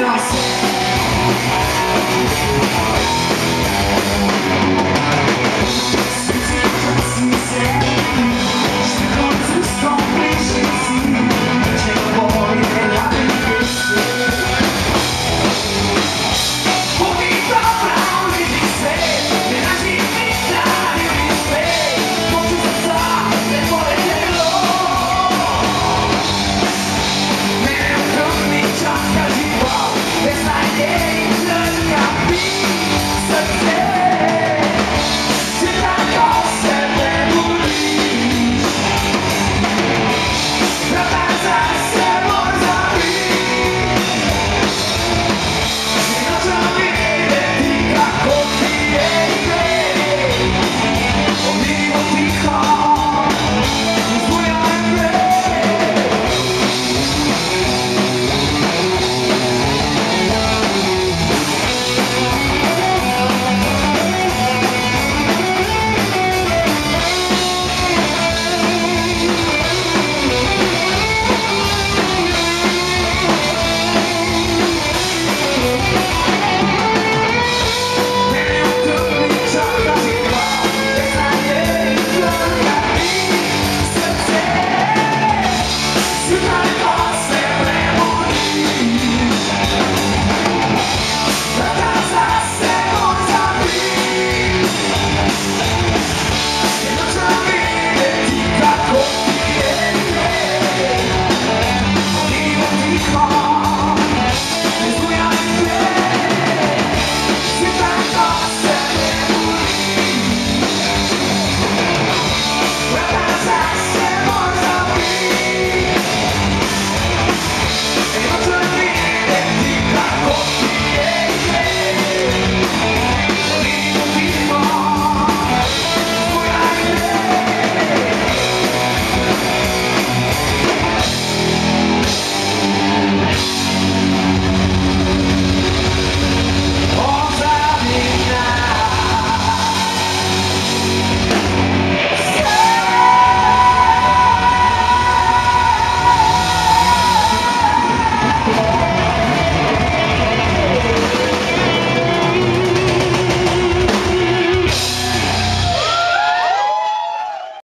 yourself.